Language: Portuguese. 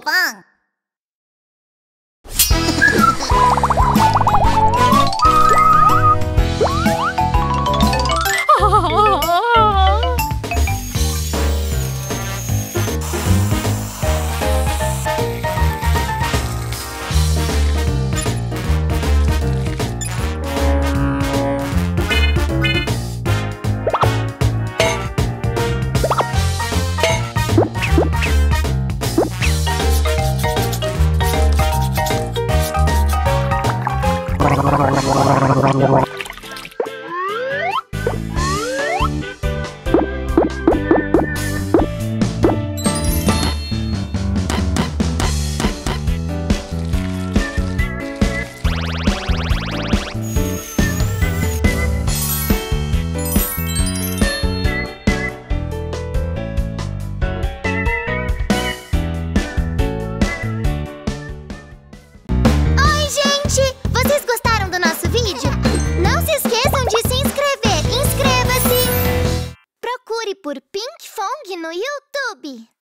棒！Thank you. Por Pink Fong no YouTube.